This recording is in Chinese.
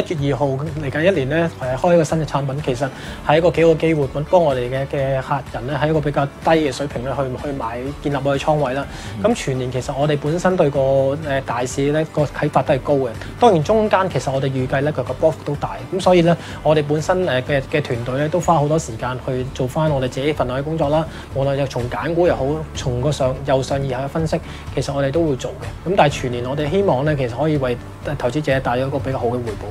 一月二號嚟緊一年咧，誒開一個新嘅產品，其實係一個幾好嘅機會，幫我哋嘅嘅客人咧喺一個比較低嘅水平咧去去買建立我哋倉位啦。咁、全年其實我哋本身對個誒大市咧個啟發都係高嘅。當然中間其實我哋預計咧佢個波幅都大，咁所以咧我哋本身誒嘅嘅團隊咧都花好多時間去做翻我哋自己份內嘅工作啦。無論又從揀股又好，從個上由上而下嘅分析，其實我哋都會做嘅。咁但係全年我哋希望咧，其實可以為投資者帶咗一個比較好嘅回報。